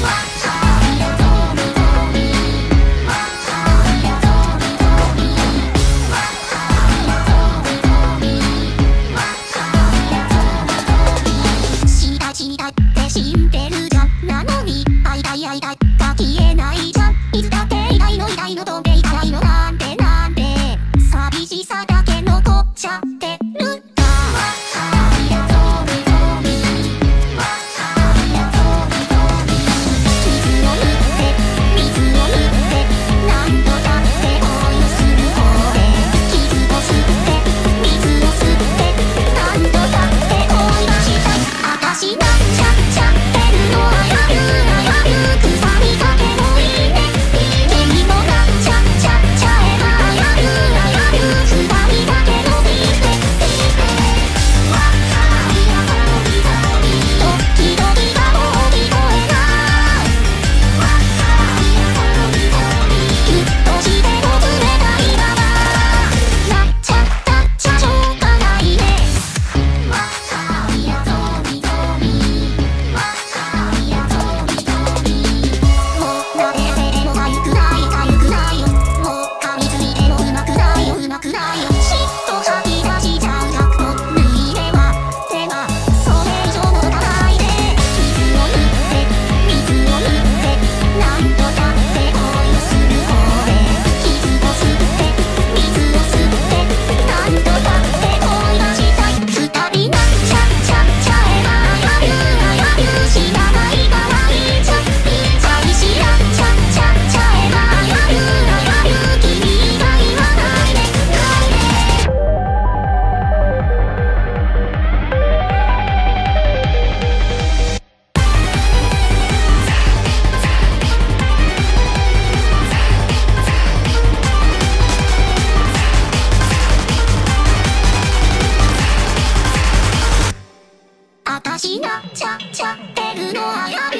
Bye. るのはやるあやる